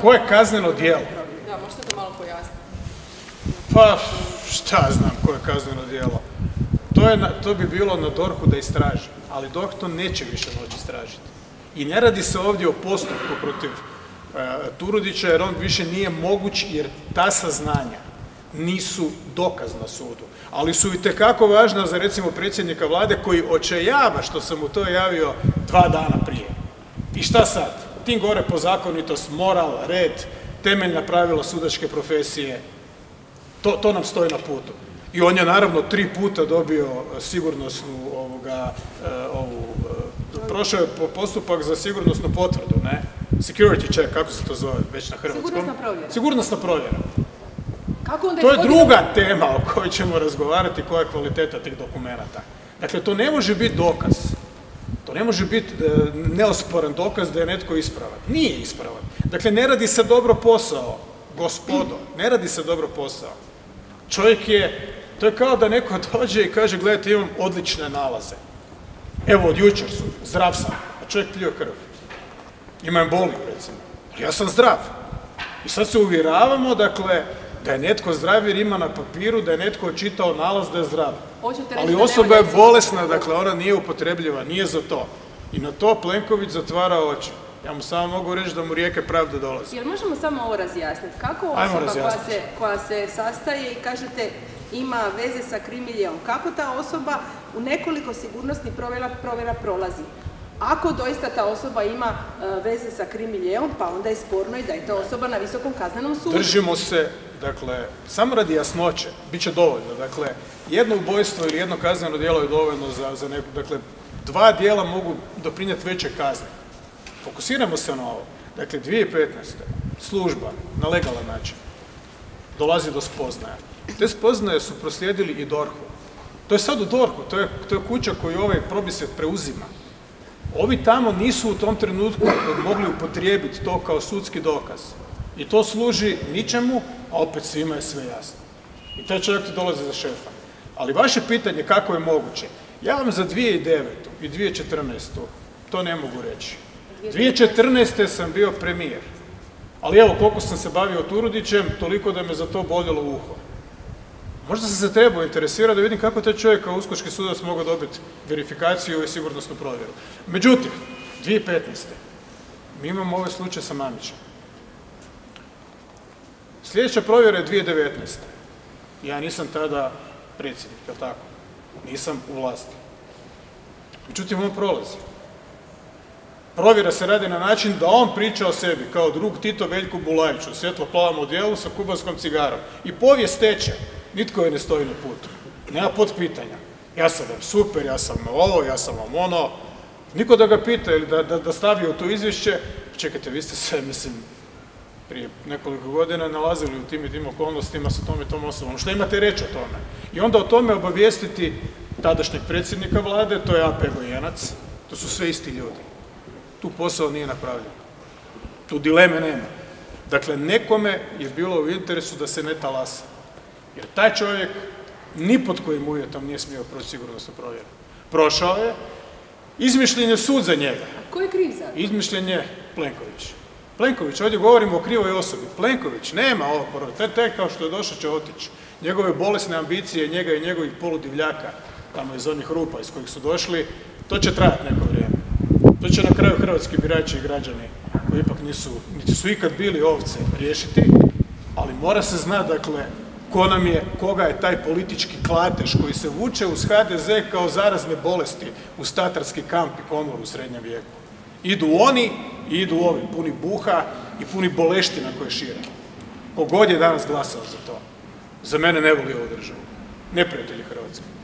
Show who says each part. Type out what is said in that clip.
Speaker 1: Koje kazneno djelo?
Speaker 2: Da, možete to malo pojasniti.
Speaker 1: Pa, šta znam koje kazneno djelo. To, je na- to bi bilo na DORH-u da istraži, ali DORH to neće više moći istražiti. I ne radi se ovdje o postupku protiv e, Turudića jer on više nije moguć jer ta saznanja nisu dokaz na sudu. Ali su i tekako važna za recimo predsjednika vlade koji očajava što sam mu to javio dva dana prije. I šta sad? Tim gore po zakonitost, moral, red, temeljna pravila sudačke profesije, to, to nam stoji na putu. I on je naravno tri puta dobio e, sigurnosnu ovoga, e, ovu, e, prošao je po- postupak za sigurnosnu potvrdu, ne? Security check, kako se to zove već na hrvatskom?
Speaker 2: Sigurnosna provjera.
Speaker 1: Sigurnosna provjera.
Speaker 2: Kako onda
Speaker 1: To je druga tema o kojoj ćemo razgovarati, koja je kvaliteta tih dokumenata. Dakle, to ne može biti dokaz. Ne može biti e, neosporan dokaz da je netko ispravan. Nije ispravan. Dakle, ne radi se dobro posao, gospodo. Ne radi se dobro posao. Čovjek je, to je kao da neko dođe i kaže, gledajte, imam odlične nalaze. Evo, od jučer su, zdrav sam. A čovjek pljuje krv. Ima emboli, recimo. Ja sam zdrav. I sad se uvjeravamo, dakle, da je netko zdrav jer ima na papiru, da je netko čitao nalaz da je zdrav. Ali osoba je bolesna, dakle, ona nije upotrebljiva, nije za to. I na to Plenković zatvara oči. Ja mu samo mogu reći da mu rijeke pravde dolaze.
Speaker 2: Jel možemo samo ovo razjasniti? Kako osoba koja se, koja se sastaje i kažete ima veze sa krimiljeom, kako ta osoba u nekoliko sigurnosnih provjera, provjera prolazi? Ako doista ta osoba ima e, veze sa krimiljeom, pa onda je sporno i da je ta osoba na visokom kaznenom sudu.
Speaker 1: Držimo se, dakle, samo radi jasnoće, bit će dovoljno. Dakle, jedno ubojstvo ili jedno kazneno djelo je dovoljno za, za neku, dakle, dva djela mogu doprinijeti veće kazne. Fokusiramo se na ovo. Dakle, 2015. služba na legalan način dolazi do spoznaja. Te spoznaje su proslijedili i DORH-u. To je sad u DORH-u, to je, to je kuća koju ovaj probisvet preuzima. Ovi tamo nisu u tom trenutku mogli upotrijebiti to kao sudski dokaz. I to služi ničemu, a opet svima je sve jasno. I taj čovjek ti dolazi za šefa. Ali vaše pitanje kako je moguće, ja vam za 2009. i 2014. to ne mogu reći. 2014. sam bio premijer. Ali evo, koliko sam se bavio Turudićem, toliko da me za to boljelo uho. Možda sam se trebao interesirati da vidim kako taj čovjek kao uskočki sudac mogao dobiti verifikaciju i sigurnosnu provjeru. Međutim, 2015. mi imamo ovaj slučaj sa Mamićem. Sljedeća provjera je 2019. Ja nisam tada predsjednik, jel tako? Nisam u vlasti. Međutim, on prolazi. Provjera se radi na način da on priča o sebi kao drug Tito Veljku Bulajiću u svjetlo-plavom odjelu sa kubanskom cigarom. I povijest teče. Nitko joj ne stoji na putu. Nema pitanja. Ja sam vam super, ja sam ovo, ja sam vam ono. Niko da ga pita ili da, da, da stavi u to izvješće. Čekajte, vi ste se, mislim, prije nekoliko godina nalazili u tim i tim okolnostima sa tom i tom osobom. Što imate reći o tome? I onda o tome obavijestiti tadašnjeg predsjednika vlade, to je AP Gojanac, to su sve isti ljudi. Tu posao nije napravljen. Tu dileme nema. Dakle, nekome je bilo u interesu da se ne talasa. Jer taj čovjek ni pod kojim uvjetom nije smio proći sigurnosnu provjeru. Prošao je, izmišljen je sud za njega.
Speaker 2: Ko je kriv za to?
Speaker 1: Izmišljen je Plenković. Plenković, ovdje govorimo o krivoj osobi. Plenković, nema ovog porada. Taj tek kao što je došao će otići. Njegove bolesne ambicije, njega i njegovih poludivljaka, tamo iz onih rupa iz kojih su došli, to će trajati neko vrijeme. To će na kraju hrvatski birači i građani, koji ipak nisu, niti su ikad bili ovce, riješiti, ali mora se znati, dakle, ko nam je, koga je taj politički klatež koji se vuče uz HDZ kao zarazne bolesti u statarski kamp i komoru u srednjem vijeku. Idu oni i idu ovi, puni buha i puni boleština koje šire. Kogod je danas glasao za to, za mene ne voli ovu državu. Neprijatelji Hrvatske.